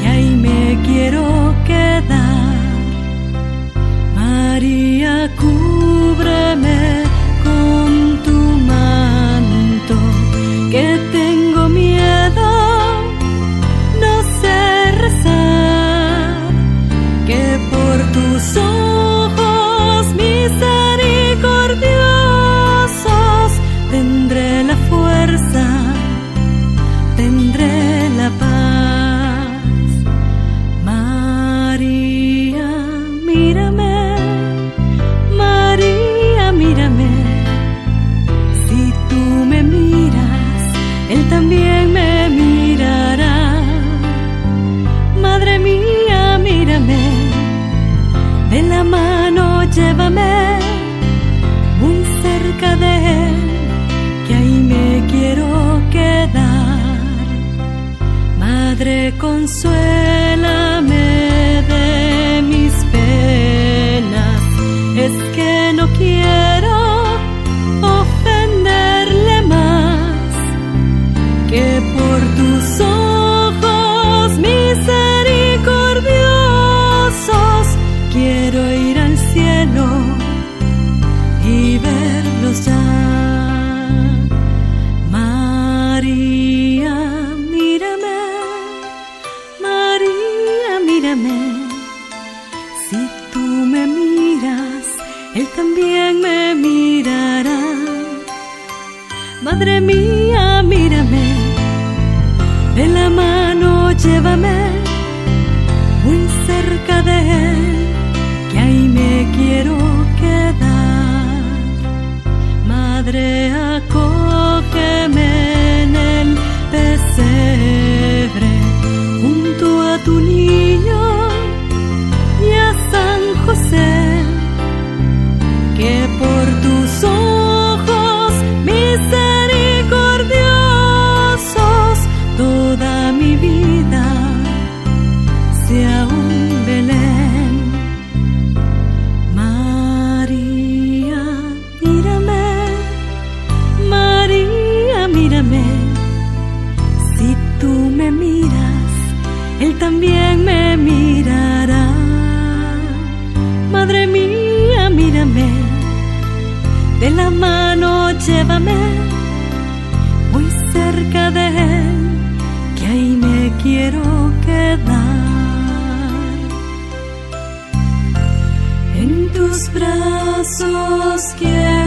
que ahí me quiero quedar. María Cruz. Él también me mirará. Madre mía, mírame, de la mano llévame, muy cerca de Él, que ahí me quiero quedar. Madre consuelo. Si tú me miras, Él también me mirará. Madre mía, mírame, de la mano llévame muy cerca de Él, que ahí me quiero quedar. Madre, acógeme en el pesebre, tú me miras, Él también me mirará. Madre mía, mírame, de la mano llévame muy cerca de Él, que ahí me quiero quedar. En tus brazos quiero